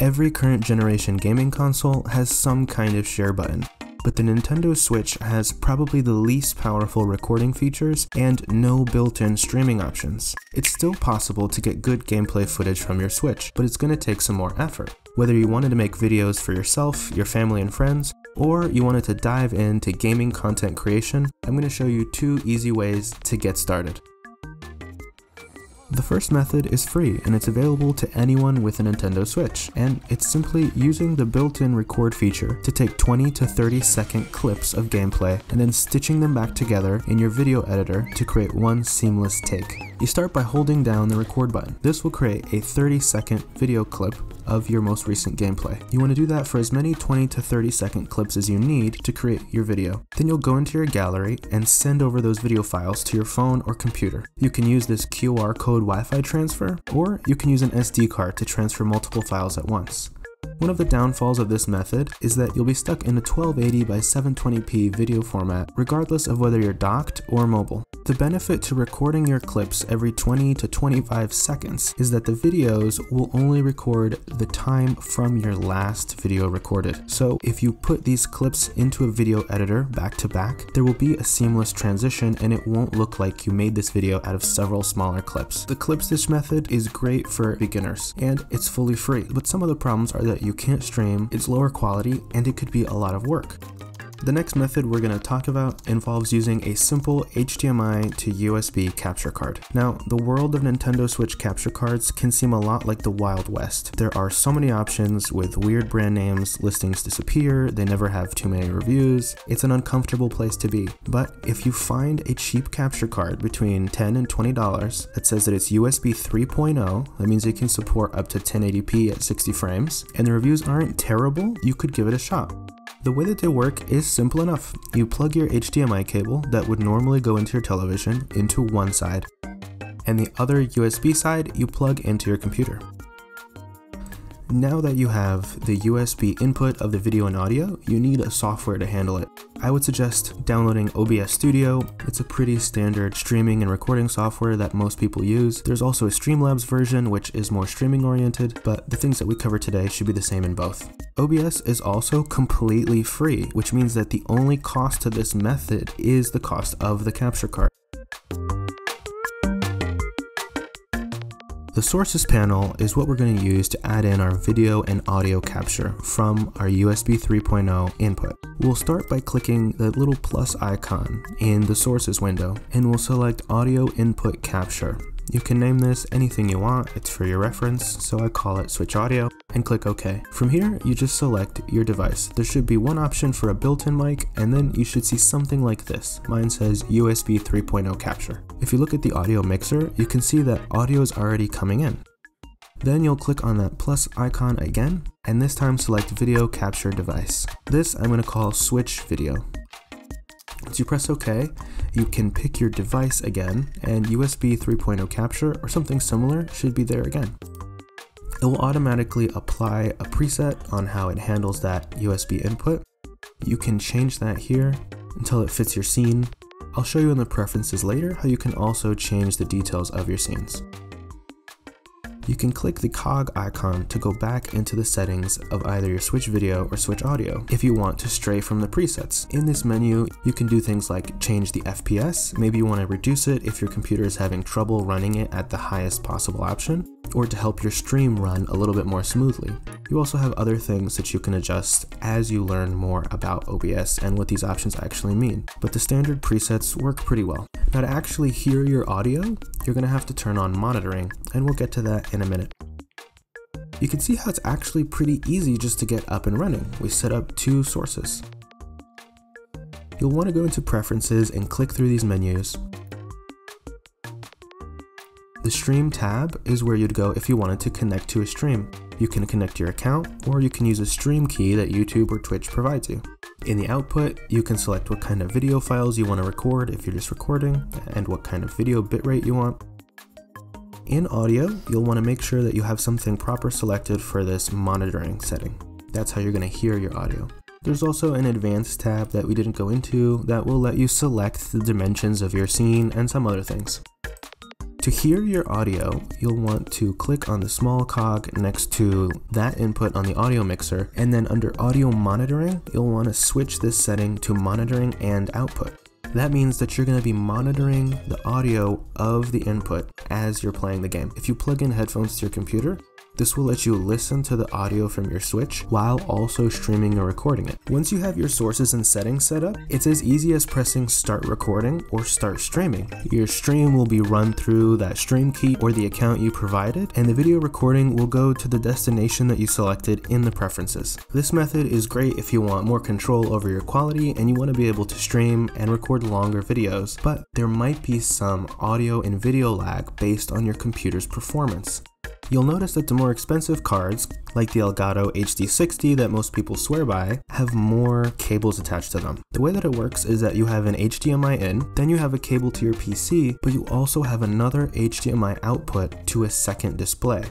Every current generation gaming console has some kind of share button, but the Nintendo Switch has probably the least powerful recording features and no built-in streaming options. It's still possible to get good gameplay footage from your Switch, but it's going to take some more effort. Whether you wanted to make videos for yourself, your family and friends, or you wanted to dive into gaming content creation, I'm going to show you two easy ways to get started. The first method is free and it's available to anyone with a Nintendo Switch, and it's simply using the built-in record feature to take 20 to 30 second clips of gameplay and then stitching them back together in your video editor to create one seamless take. You start by holding down the record button. This will create a 30 second video clip of your most recent gameplay. You want to do that for as many 20 to 30 second clips as you need to create your video. Then you'll go into your gallery and send over those video files to your phone or computer. You can use this QR code Wi-Fi transfer, or you can use an SD card to transfer multiple files at once. One of the downfalls of this method is that you'll be stuck in a 1280 by 720p video format regardless of whether you're docked or mobile. The benefit to recording your clips every 20 to 25 seconds is that the videos will only record the time from your last video recorded. So if you put these clips into a video editor back to back, there will be a seamless transition and it won't look like you made this video out of several smaller clips. The clip stitch method is great for beginners and it's fully free, but some of the problems are that you can't stream, it's lower quality, and it could be a lot of work. The next method we're going to talk about involves using a simple HDMI to USB capture card. Now, the world of Nintendo Switch capture cards can seem a lot like the Wild West. There are so many options with weird brand names, listings disappear, they never have too many reviews. It's an uncomfortable place to be. But if you find a cheap capture card between 10 and $20 that says that it's USB 3.0, that means it can support up to 1080p at 60 frames, and the reviews aren't terrible, you could give it a shot. The way that they work is simple enough. You plug your HDMI cable that would normally go into your television into one side, and the other USB side you plug into your computer. Now that you have the USB input of the video and audio, you need a software to handle it. I would suggest downloading OBS Studio. It's a pretty standard streaming and recording software that most people use. There's also a Streamlabs version, which is more streaming oriented, but the things that we cover today should be the same in both. OBS is also completely free, which means that the only cost to this method is the cost of the capture card. The sources panel is what we're going to use to add in our video and audio capture from our USB 3.0 input. We'll start by clicking the little plus icon in the sources window and we'll select audio input capture. You can name this anything you want, it's for your reference, so I call it Switch Audio, and click OK. From here, you just select your device. There should be one option for a built-in mic, and then you should see something like this. Mine says USB 3.0 capture. If you look at the audio mixer, you can see that audio is already coming in. Then you'll click on that plus icon again, and this time select Video Capture Device. This I'm going to call Switch Video. Once you press OK, you can pick your device again, and USB 3.0 capture or something similar should be there again. It will automatically apply a preset on how it handles that USB input. You can change that here until it fits your scene. I'll show you in the preferences later how you can also change the details of your scenes you can click the cog icon to go back into the settings of either your Switch Video or Switch Audio if you want to stray from the presets. In this menu, you can do things like change the FPS, maybe you want to reduce it if your computer is having trouble running it at the highest possible option, or to help your stream run a little bit more smoothly. You also have other things that you can adjust as you learn more about OBS and what these options actually mean, but the standard presets work pretty well. Now to actually hear your audio, you're going to have to turn on monitoring, and we'll get to that in a minute. You can see how it's actually pretty easy just to get up and running. We set up two sources. You'll want to go into preferences and click through these menus. The stream tab is where you'd go if you wanted to connect to a stream. You can connect your account, or you can use a stream key that YouTube or Twitch provides you. In the output, you can select what kind of video files you want to record if you're just recording, and what kind of video bitrate you want. In audio, you'll want to make sure that you have something proper selected for this monitoring setting. That's how you're going to hear your audio. There's also an advanced tab that we didn't go into that will let you select the dimensions of your scene and some other things. To hear your audio, you'll want to click on the small cog next to that input on the audio mixer, and then under audio monitoring, you'll want to switch this setting to monitoring and output. That means that you're going to be monitoring the audio of the input as you're playing the game. If you plug in headphones to your computer, this will let you listen to the audio from your Switch while also streaming or recording it. Once you have your sources and settings set up, it's as easy as pressing start recording or start streaming. Your stream will be run through that stream key or the account you provided, and the video recording will go to the destination that you selected in the preferences. This method is great if you want more control over your quality and you want to be able to stream and record longer videos, but there might be some audio and video lag based on your computer's performance. You'll notice that the more expensive cards, like the Elgato HD60 that most people swear by, have more cables attached to them. The way that it works is that you have an HDMI in, then you have a cable to your PC, but you also have another HDMI output to a second display.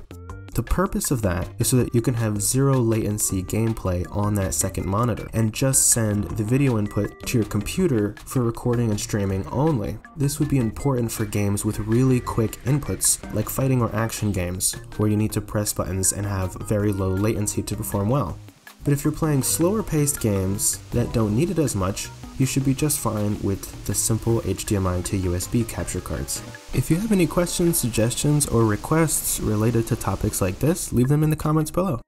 The purpose of that is so that you can have zero latency gameplay on that second monitor and just send the video input to your computer for recording and streaming only. This would be important for games with really quick inputs like fighting or action games where you need to press buttons and have very low latency to perform well. But if you're playing slower paced games that don't need it as much, you should be just fine with the simple HDMI to USB capture cards. If you have any questions, suggestions, or requests related to topics like this, leave them in the comments below.